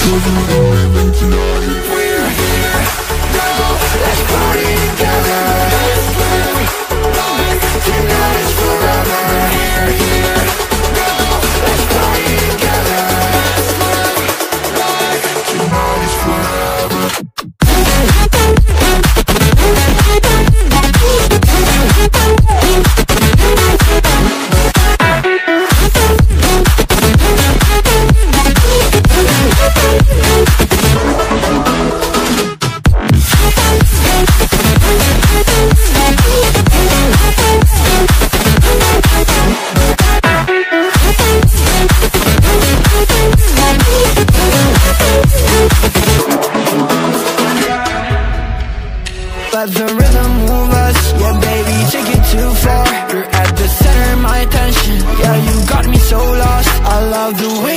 Cause I'm living tonight let the rhythm move us. Yeah, baby, take it too far. You're at the center of my attention. Yeah, you got me so lost. I love the way